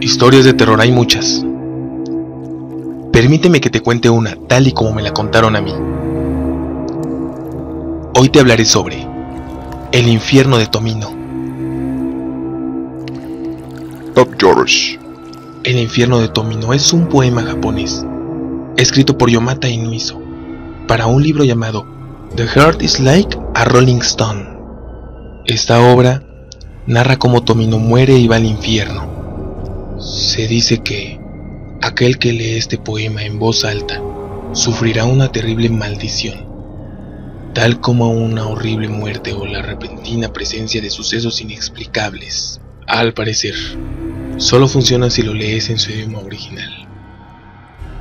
Historias de terror hay muchas. Permíteme que te cuente una tal y como me la contaron a mí. Hoy te hablaré sobre El infierno de Tomino. Top George. El infierno de Tomino es un poema japonés, escrito por Yomata Inuiso, para un libro llamado The Heart is Like a Rolling Stone. Esta obra narra cómo Tomino muere y va al infierno. Se dice que aquel que lee este poema en voz alta sufrirá una terrible maldición, tal como una horrible muerte o la repentina presencia de sucesos inexplicables. Al parecer, solo funciona si lo lees en su idioma original,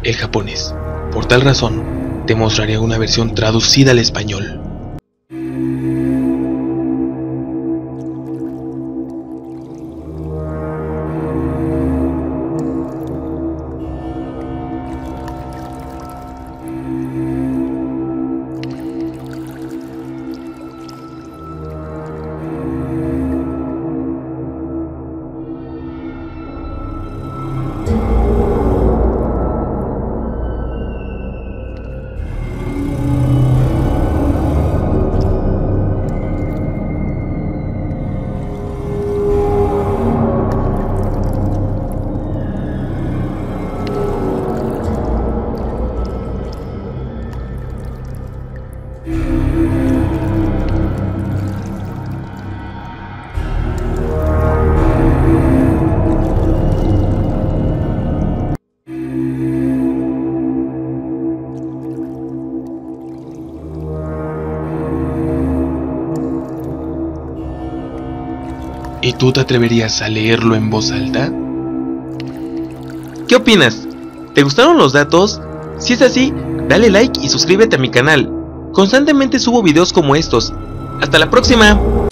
el japonés. Por tal razón, te mostraré una versión traducida al español. ¿Y tú te atreverías a leerlo en voz alta? ¿Qué opinas? ¿Te gustaron los datos? Si es así, dale like y suscríbete a mi canal. Constantemente subo videos como estos. ¡Hasta la próxima!